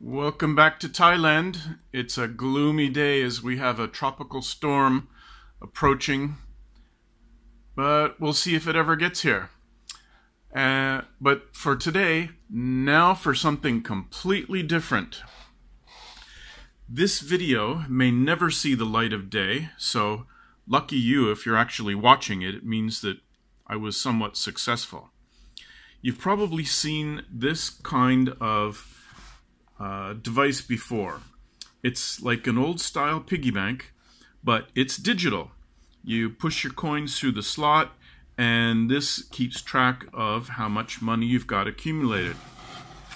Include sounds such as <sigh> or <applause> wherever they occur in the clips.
Welcome back to Thailand. It's a gloomy day as we have a tropical storm approaching, but we'll see if it ever gets here. Uh, but for today, now for something completely different. This video may never see the light of day, so lucky you if you're actually watching it. It means that I was somewhat successful. You've probably seen this kind of uh, device before. It's like an old style piggy bank, but it's digital. You push your coins through the slot, and this keeps track of how much money you've got accumulated.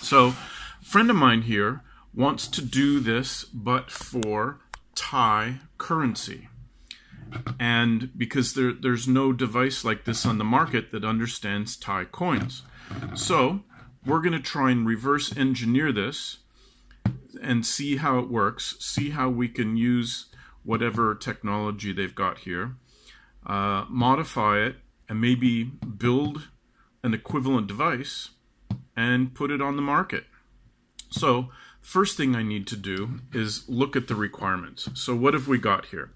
So, a friend of mine here wants to do this, but for Thai currency. And because there, there's no device like this on the market that understands Thai coins. So, we're going to try and reverse engineer this and see how it works, see how we can use whatever technology they've got here, uh, modify it, and maybe build an equivalent device and put it on the market. So, first thing I need to do is look at the requirements. So, what have we got here?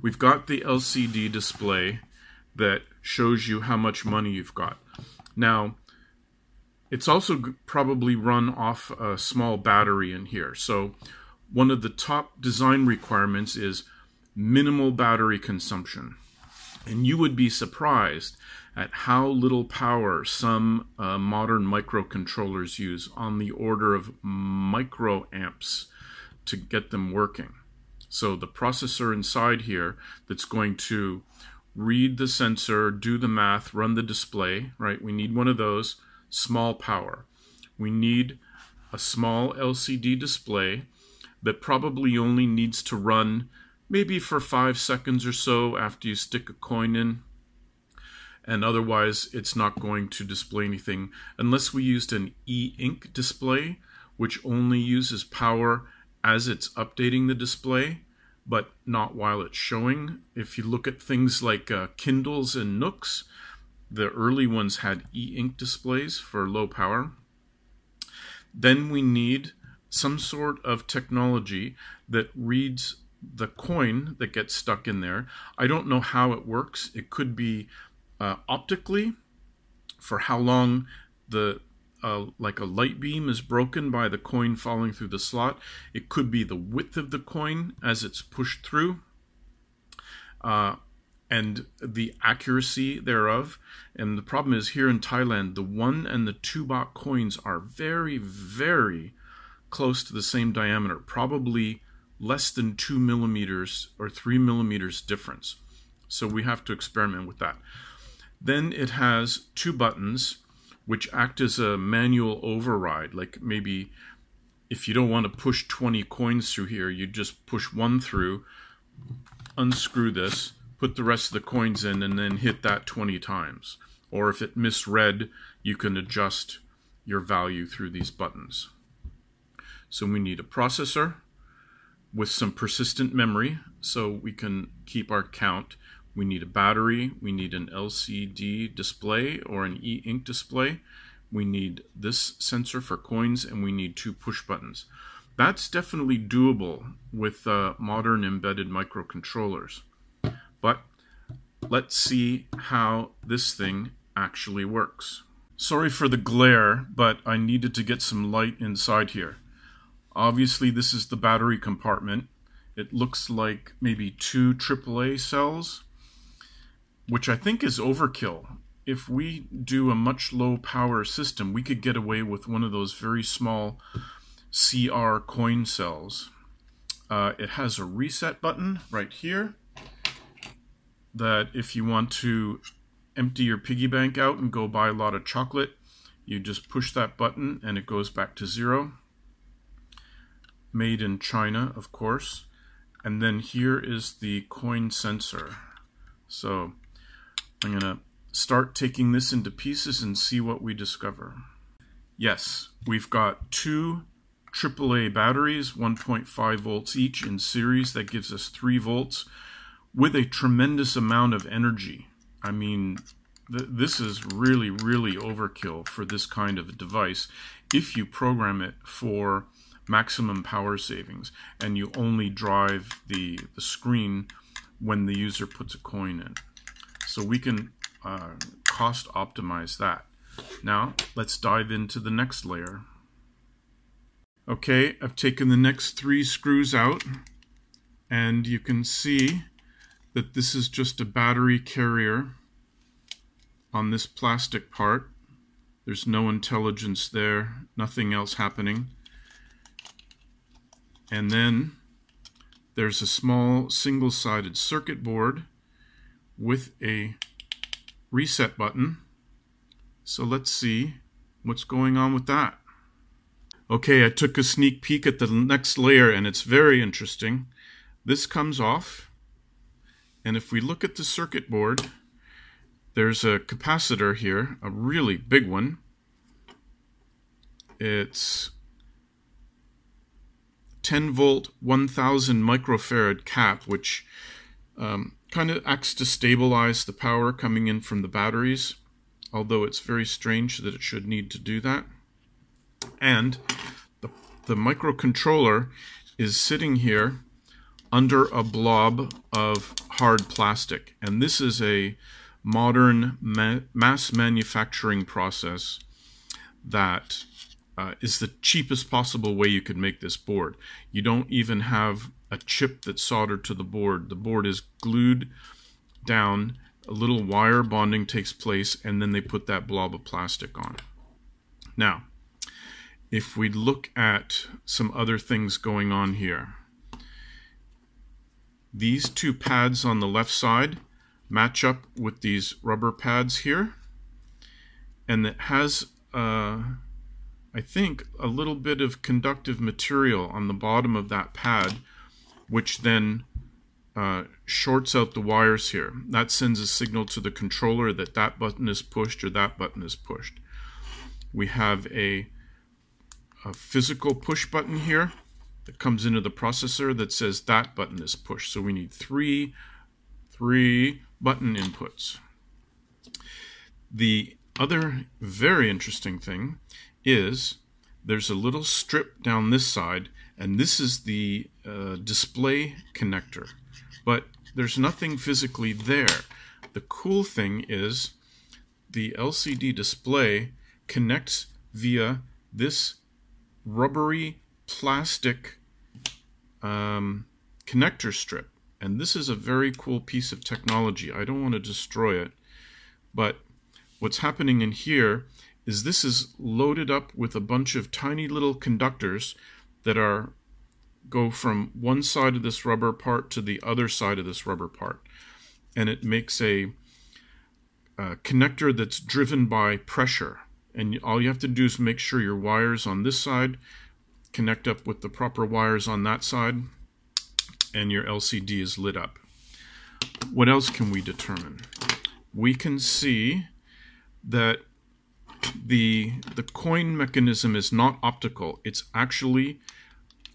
We've got the LCD display that shows you how much money you've got. Now, it's also probably run off a small battery in here. So one of the top design requirements is minimal battery consumption. And you would be surprised at how little power some uh, modern microcontrollers use on the order of microamps to get them working. So the processor inside here that's going to read the sensor, do the math, run the display, right? We need one of those small power. We need a small LCD display that probably only needs to run maybe for five seconds or so after you stick a coin in. And otherwise, it's not going to display anything unless we used an e-ink display, which only uses power as it's updating the display, but not while it's showing. If you look at things like uh, Kindles and Nooks, the early ones had e-ink displays for low power. Then we need some sort of technology that reads the coin that gets stuck in there. I don't know how it works. It could be uh, optically for how long the uh, like a light beam is broken by the coin falling through the slot. It could be the width of the coin as it's pushed through. Uh, and the accuracy thereof. And the problem is here in Thailand, the one and the two baht coins are very, very close to the same diameter, probably less than two millimeters or three millimeters difference. So we have to experiment with that. Then it has two buttons which act as a manual override. Like maybe if you don't want to push 20 coins through here, you just push one through, unscrew this, put the rest of the coins in and then hit that 20 times. Or if it misread, you can adjust your value through these buttons. So we need a processor with some persistent memory so we can keep our count. We need a battery, we need an LCD display or an e-ink display. We need this sensor for coins and we need two push buttons. That's definitely doable with uh, modern embedded microcontrollers. But let's see how this thing actually works. Sorry for the glare, but I needed to get some light inside here. Obviously, this is the battery compartment. It looks like maybe two AAA cells, which I think is overkill. If we do a much low power system, we could get away with one of those very small CR coin cells. Uh, it has a reset button right here that if you want to empty your piggy bank out and go buy a lot of chocolate, you just push that button and it goes back to zero. Made in China, of course. And then here is the coin sensor. So I'm going to start taking this into pieces and see what we discover. Yes, we've got two AAA batteries, 1.5 volts each in series. That gives us 3 volts with a tremendous amount of energy. I mean, th this is really, really overkill for this kind of a device if you program it for maximum power savings, and you only drive the, the screen when the user puts a coin in. So we can uh, cost optimize that. Now, let's dive into the next layer. Okay, I've taken the next three screws out, and you can see that this is just a battery carrier on this plastic part. There's no intelligence there, nothing else happening. And then there's a small single-sided circuit board with a reset button. So let's see what's going on with that. Okay, I took a sneak peek at the next layer and it's very interesting. This comes off and if we look at the circuit board, there's a capacitor here, a really big one. It's 10 volt 1000 microfarad cap, which um, kind of acts to stabilize the power coming in from the batteries, although it's very strange that it should need to do that. And the, the microcontroller is sitting here under a blob of hard plastic. And this is a modern ma mass manufacturing process that uh, is the cheapest possible way you could make this board. You don't even have a chip that's soldered to the board. The board is glued down, a little wire bonding takes place, and then they put that blob of plastic on. Now, if we look at some other things going on here, these two pads on the left side match up with these rubber pads here, and it has uh, I think, a little bit of conductive material on the bottom of that pad, which then uh, shorts out the wires here. That sends a signal to the controller that that button is pushed or that button is pushed. We have a, a physical push button here that comes into the processor that says that button is pushed. So we need three, three button inputs. The other very interesting thing is there's a little strip down this side, and this is the uh, display connector. But there's nothing physically there. The cool thing is the LCD display connects via this rubbery plastic um, connector strip. And this is a very cool piece of technology. I don't want to destroy it, but what's happening in here is this is loaded up with a bunch of tiny little conductors that are go from one side of this rubber part to the other side of this rubber part. And it makes a, a connector that's driven by pressure. And all you have to do is make sure your wires on this side connect up with the proper wires on that side, and your LCD is lit up. What else can we determine? We can see that the the coin mechanism is not optical. It's actually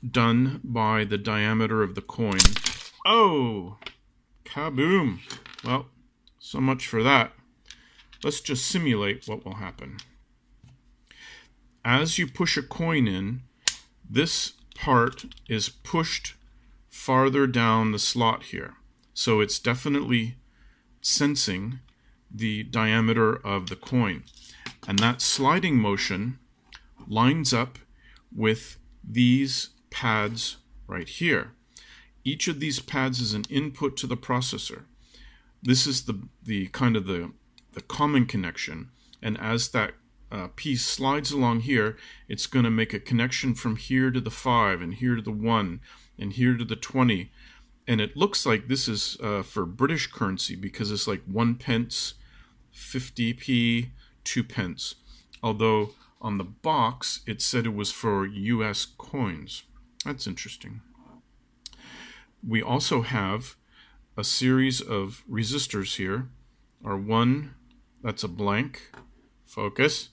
done by the diameter of the coin. Oh, kaboom. Well, so much for that. Let's just simulate what will happen. As you push a coin in, this part is pushed farther down the slot here. So it's definitely sensing the diameter of the coin. And that sliding motion lines up with these pads right here. Each of these pads is an input to the processor. This is the, the kind of the, the common connection. And as that uh, piece slides along here, it's going to make a connection from here to the 5 and here to the 1 and here to the 20. And it looks like this is uh, for British currency because it's like 1 pence, 50p, two pence, although on the box it said it was for US coins. That's interesting. We also have a series of resistors here. R1, that's a blank, focus,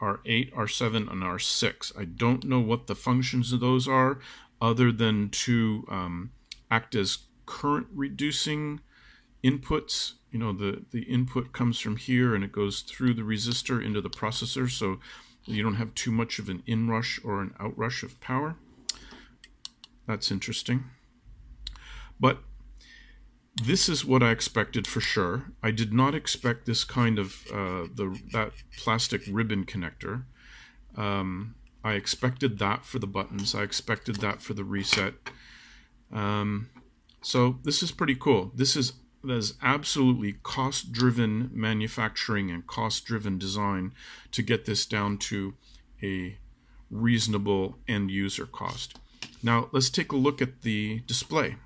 R8, R7, and R6. I don't know what the functions of those are other than to um, act as current reducing inputs you know the the input comes from here and it goes through the resistor into the processor so you don't have too much of an inrush or an outrush of power. That's interesting. But this is what I expected for sure. I did not expect this kind of uh, the that plastic ribbon connector. Um, I expected that for the buttons. I expected that for the reset. Um, so this is pretty cool. This is there's absolutely cost-driven manufacturing and cost-driven design to get this down to a reasonable end user cost. Now let's take a look at the display.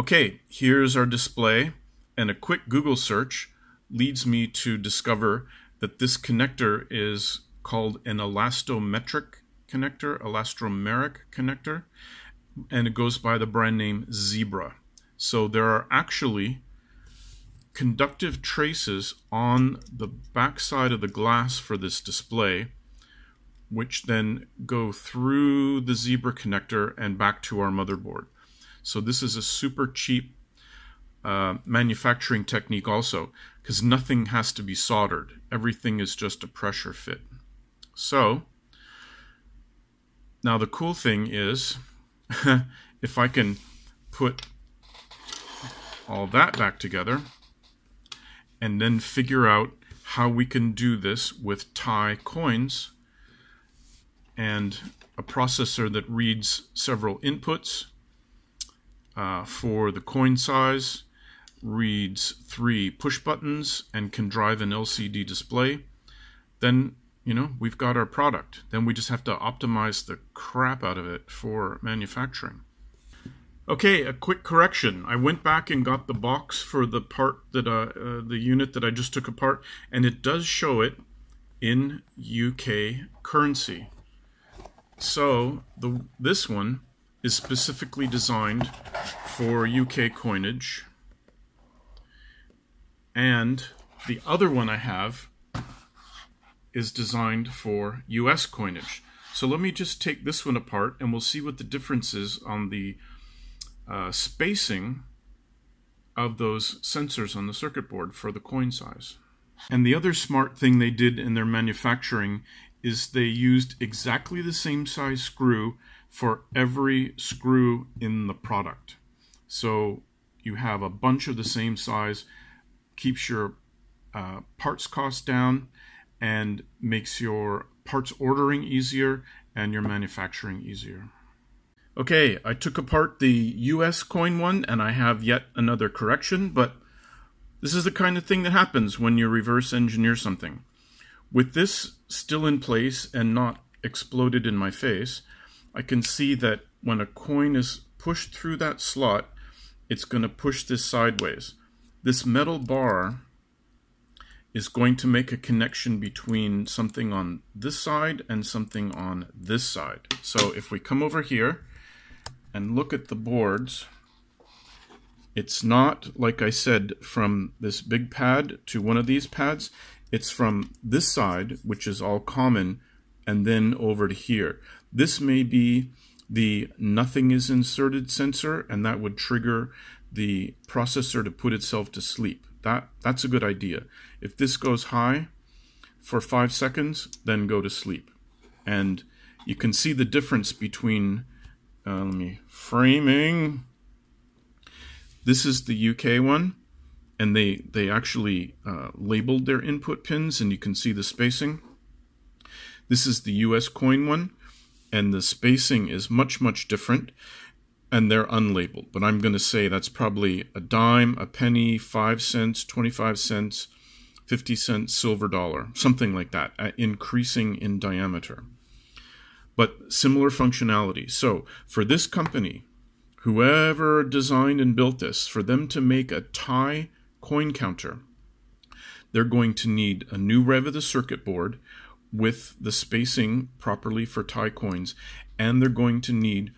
Okay, here's our display, and a quick Google search leads me to discover that this connector is called an elastometric connector, elastomeric connector, and it goes by the brand name Zebra. So there are actually conductive traces on the backside of the glass for this display, which then go through the Zebra connector and back to our motherboard. So this is a super cheap uh, manufacturing technique also, because nothing has to be soldered. Everything is just a pressure fit. So, now the cool thing is, <laughs> if I can put all that back together, and then figure out how we can do this with Thai coins and a processor that reads several inputs uh, for the coin size, reads three push buttons, and can drive an LCD display, then you know we've got our product. Then we just have to optimize the crap out of it for manufacturing. Okay, a quick correction. I went back and got the box for the part that uh, uh, the unit that I just took apart, and it does show it in UK currency. So the this one is specifically designed for UK coinage. And the other one I have is designed for US coinage. So let me just take this one apart and we'll see what the difference is on the uh, spacing of those sensors on the circuit board for the coin size. And the other smart thing they did in their manufacturing is they used exactly the same size screw for every screw in the product. So you have a bunch of the same size, keeps your uh, parts cost down, and makes your parts ordering easier and your manufacturing easier. Okay, I took apart the US coin one and I have yet another correction, but this is the kind of thing that happens when you reverse engineer something. With this still in place and not exploded in my face, I can see that when a coin is pushed through that slot, it's going to push this sideways. This metal bar is going to make a connection between something on this side and something on this side. So if we come over here and look at the boards, it's not, like I said, from this big pad to one of these pads. It's from this side, which is all common, and then over to here. This may be the nothing is inserted sensor, and that would trigger the processor to put itself to sleep. That That's a good idea. If this goes high for five seconds, then go to sleep. And you can see the difference between, uh, let me, framing. This is the UK one, and they, they actually uh, labeled their input pins, and you can see the spacing. This is the US coin one, and the spacing is much, much different, and they're unlabeled. But I'm going to say that's probably a dime, a penny, five cents, 25 cents, 50 cents, silver dollar, something like that, uh, increasing in diameter. But similar functionality. So for this company, whoever designed and built this, for them to make a Thai coin counter, they're going to need a new rev of the circuit board with the spacing properly for Thai coins, and they're going to need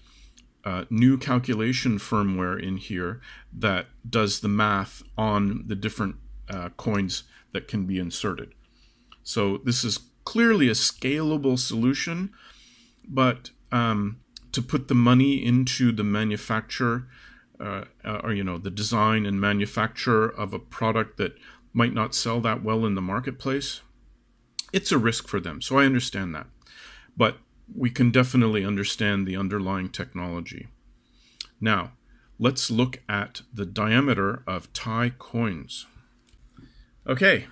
uh, new calculation firmware in here that does the math on the different uh, coins that can be inserted. So this is clearly a scalable solution, but um, to put the money into the manufacture uh, or you know the design and manufacture of a product that might not sell that well in the marketplace it's a risk for them. So I understand that. But we can definitely understand the underlying technology. Now, let's look at the diameter of Thai coins. Okay,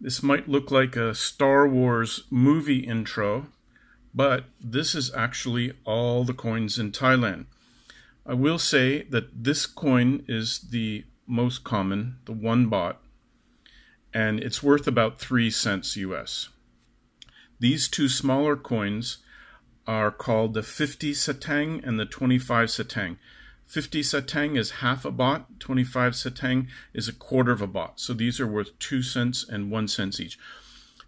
this might look like a Star Wars movie intro, but this is actually all the coins in Thailand. I will say that this coin is the most common, the one baht, and it's worth about 3 cents US. These two smaller coins are called the 50 satang and the 25 satang. 50 satang is half a baht, 25 satang is a quarter of a baht. So these are worth 2 cents and 1 cent each.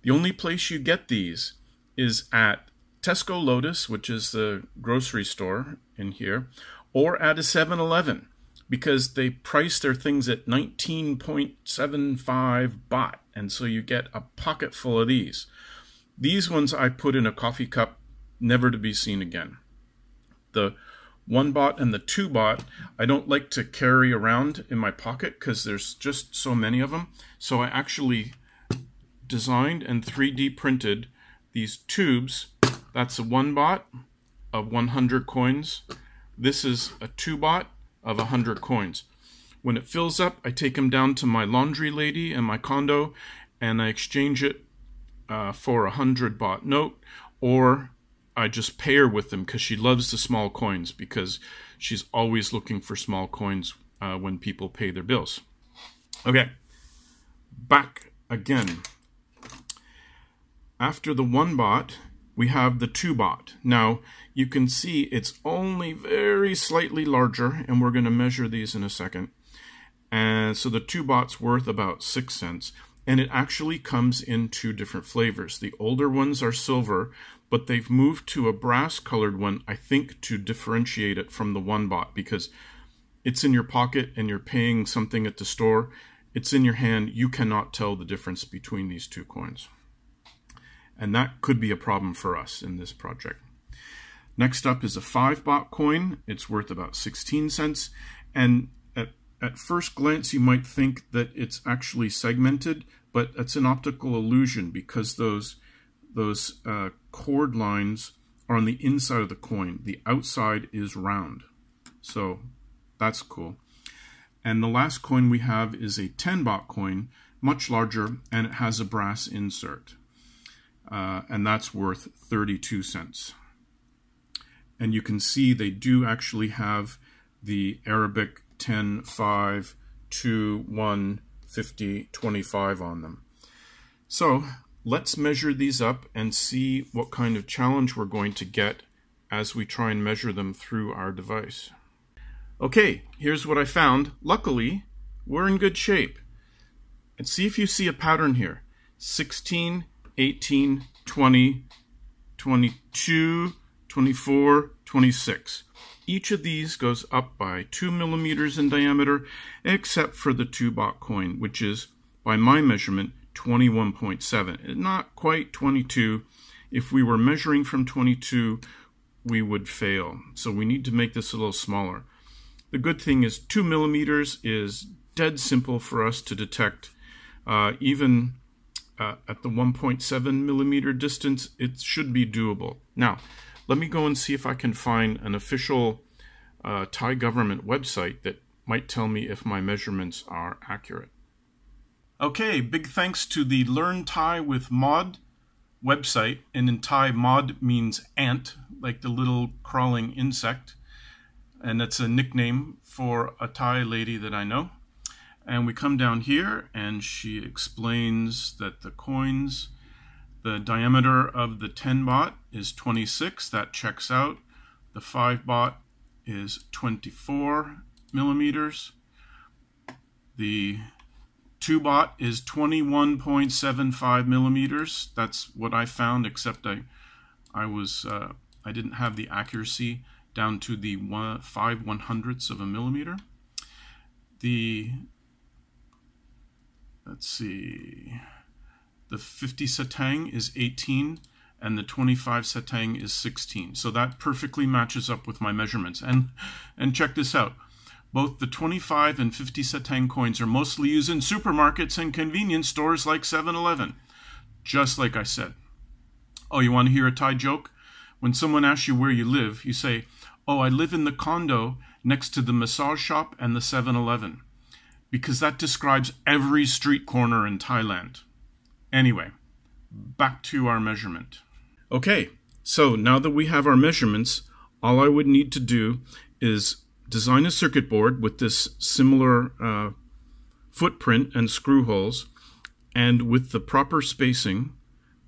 The only place you get these is at Tesco Lotus, which is the grocery store in here, or at a 7 Eleven because they price their things at 19.75 baht. And so you get a pocket full of these. These ones I put in a coffee cup, never to be seen again. The one baht and the two baht, I don't like to carry around in my pocket because there's just so many of them. So I actually designed and 3D printed these tubes. That's a one baht of 100 coins. This is a two baht of 100 coins. When it fills up, I take them down to my laundry lady in my condo and I exchange it uh, for a 100 baht note or I just pay her with them because she loves the small coins because she's always looking for small coins uh, when people pay their bills. Okay, back again. After the one baht, we have the two baht. Now, you can see it's only very slightly larger, and we're going to measure these in a second. And so the two baht's worth about six cents, and it actually comes in two different flavors. The older ones are silver, but they've moved to a brass colored one, I think, to differentiate it from the one baht because it's in your pocket and you're paying something at the store. It's in your hand. You cannot tell the difference between these two coins. And that could be a problem for us in this project. Next up is a 5 baht coin. It's worth about 16 cents. And at, at first glance, you might think that it's actually segmented, but it's an optical illusion because those those uh, lines are on the inside of the coin. The outside is round. So that's cool. And the last coin we have is a 10 baht coin, much larger, and it has a brass insert. Uh, and that's worth 32 cents. And you can see they do actually have the Arabic 10, 5, 2, 1, 50, 25 on them. So Let's measure these up and see what kind of challenge we're going to get as we try and measure them through our device. Okay, here's what I found. Luckily, we're in good shape. And see if you see a pattern here. 16, 18, 20, 22, 24, 26. Each of these goes up by 2 millimeters in diameter, except for the 2 baht coin, which is, by my measurement, 21.7. Not quite 22. If we were measuring from 22, we would fail. So we need to make this a little smaller. The good thing is 2 millimeters is dead simple for us to detect. Uh, even uh, at the 1.7 millimeter distance, it should be doable. Now, let me go and see if I can find an official uh, Thai government website that might tell me if my measurements are accurate. Okay, big thanks to the Learn Thai with Mod website. And in Thai, Mod means ant, like the little crawling insect. And that's a nickname for a Thai lady that I know. And we come down here, and she explains that the coins, the diameter of the 10 baht is 26. That checks out. The 5 baht is 24 millimeters. The 2 baht is 21.75 millimeters. That's what I found, except I, I was, uh, I didn't have the accuracy down to the one, 5 one hundredths of a millimeter. The, let's see, the 50 satang is 18 and the 25 satang is 16. So that perfectly matches up with my measurements. And, and check this out. Both the 25 and 50 satang coins are mostly used in supermarkets and convenience stores like 7 Eleven. just like I said. Oh, you want to hear a Thai joke? When someone asks you where you live, you say, Oh, I live in the condo next to the massage shop and the 7 Eleven, because that describes every street corner in Thailand. Anyway, back to our measurement. Okay, so now that we have our measurements, all I would need to do is design a circuit board with this similar uh, footprint and screw holes and with the proper spacing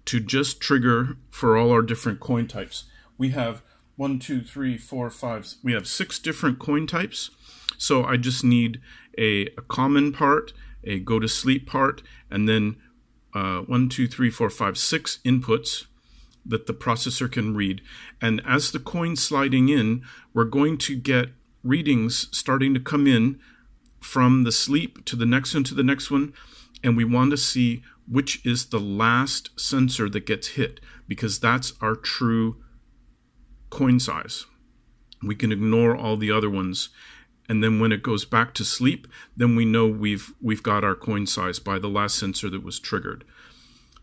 to just trigger for all our different coin types. We have one, two, three, four, five, we have six different coin types. So I just need a, a common part, a go to sleep part, and then uh, one, two, three, four, five, six inputs that the processor can read. And as the coin's sliding in, we're going to get readings starting to come in from the sleep to the next one to the next one. And we want to see which is the last sensor that gets hit because that's our true coin size. We can ignore all the other ones. And then when it goes back to sleep, then we know we've we've got our coin size by the last sensor that was triggered.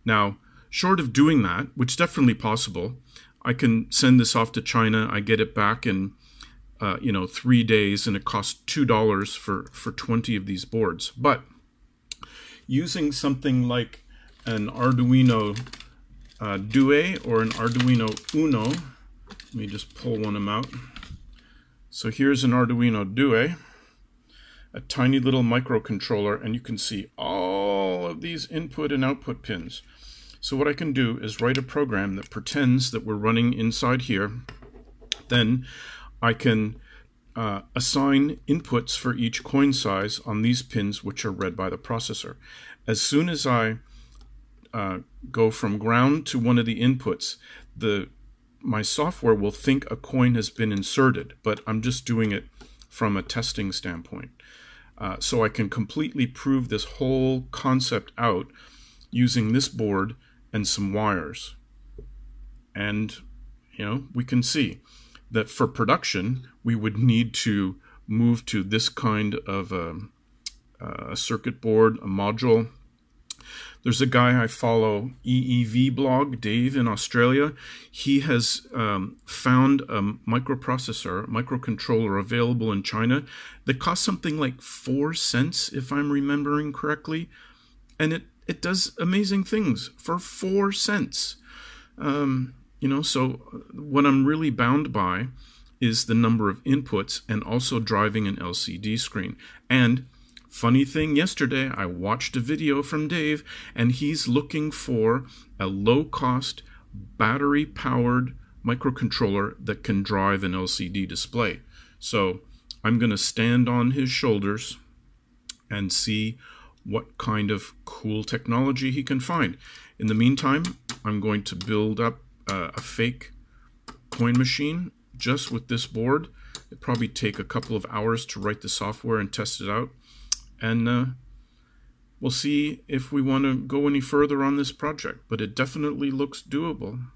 Now, short of doing that, which is definitely possible, I can send this off to China. I get it back in, uh, you know, three days, and it costs two dollars for for twenty of these boards. But using something like an Arduino uh, Due or an Arduino Uno, let me just pull one of them out. So here's an Arduino Due, a tiny little microcontroller, and you can see all of these input and output pins. So what I can do is write a program that pretends that we're running inside here. Then I can uh, assign inputs for each coin size on these pins which are read by the processor. As soon as I uh, go from ground to one of the inputs, the my software will think a coin has been inserted, but I'm just doing it from a testing standpoint. Uh, so I can completely prove this whole concept out using this board and some wires. And, you know, we can see that for production, we would need to move to this kind of a, a circuit board, a module. There's a guy I follow, EEVblog, Dave in Australia. He has um, found a microprocessor, microcontroller available in China that costs something like four cents, if I'm remembering correctly. And it it does amazing things for four cents. Um, you know, so what I'm really bound by is the number of inputs and also driving an LCD screen. And funny thing, yesterday I watched a video from Dave, and he's looking for a low cost, battery powered microcontroller that can drive an LCD display. So I'm going to stand on his shoulders and see what kind of cool technology he can find. In the meantime, I'm going to build up uh, a fake coin machine just with this board. It probably take a couple of hours to write the software and test it out. And uh, we'll see if we want to go any further on this project, but it definitely looks doable.